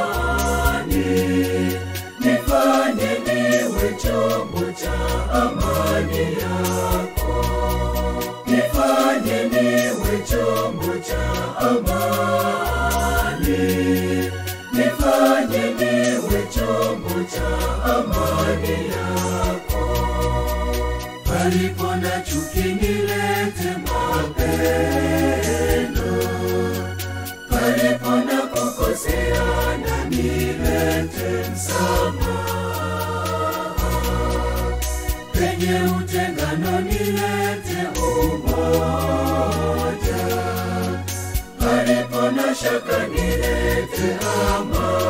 amani, nifanye niwe chombo cha amani yako, palipo na chuki nilete mapendo, palipo na kukoseana nilete msamaha, penye utengano nilete umoja, palipo shaka nilete amani,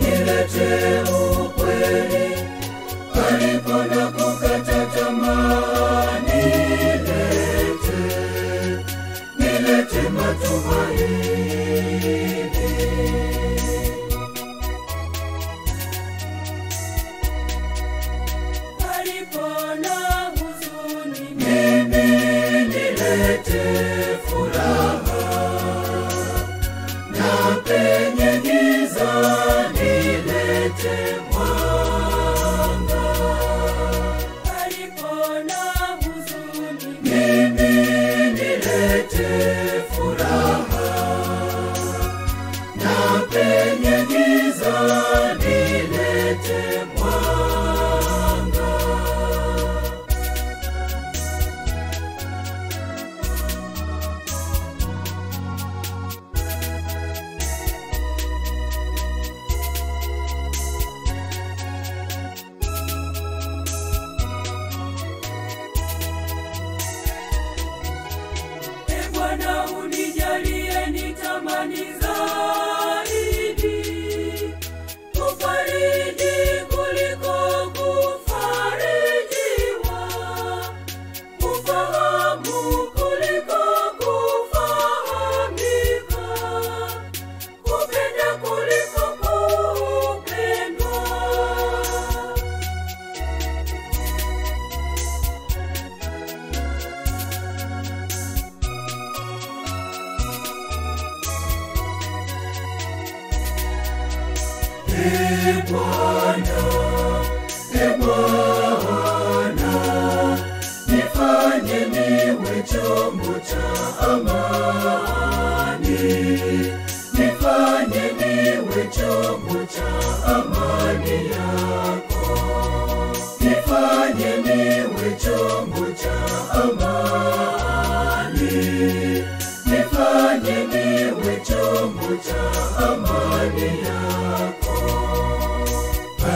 nilete. Ukweli, palipo na Tanzania.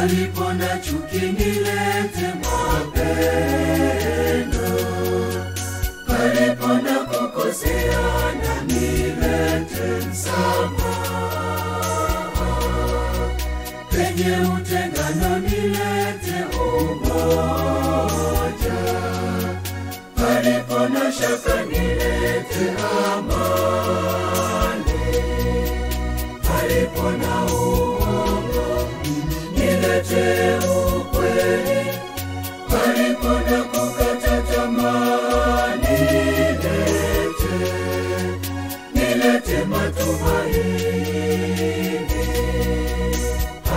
Palipo na chuki nilete mapendo, penye utengano nilete umoja, palipo na shaka nilete amani, palipo na uongo nilete ukweli, palipo na kukata tamaa nilete, nilete matumaini,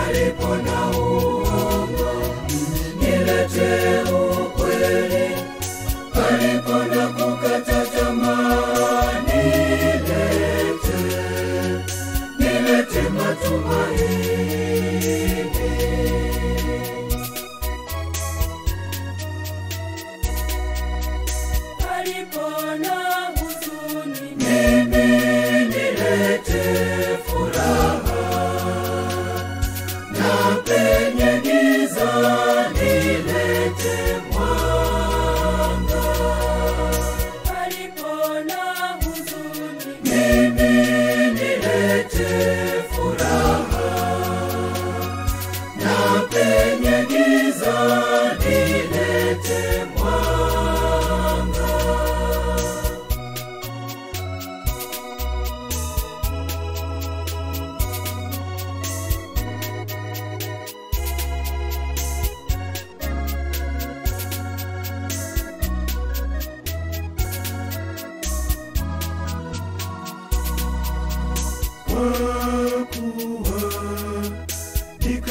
palipo na uongo nilete ukweli, palipo na kukata tamaa nilete, nilete matumaini.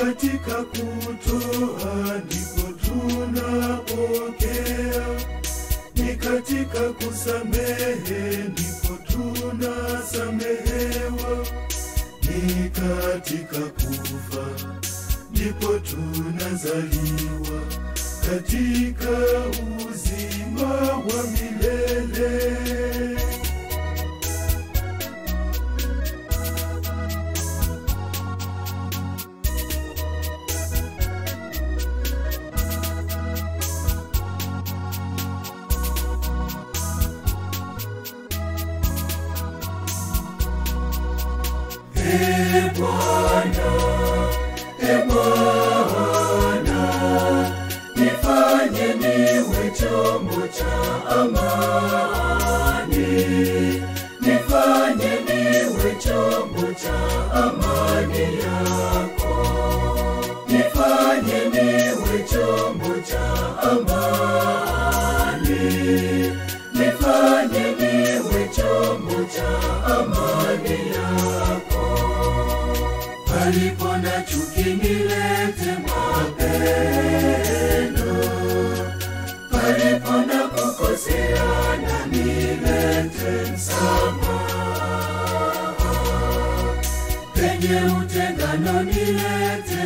Katika kutoa ndipo tunapokea, ni katika kusamehe ndipo tunasamehewa, ni katika kufa ndipo tunazaliwa. Katika uzima wa milele. Amani, nifanye niwe chombo cha amani palipo na chuki nilete mapendo, palipo na kukoseana nilete msamaha, penye utengano nilete